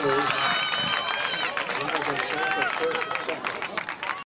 Hallelujah.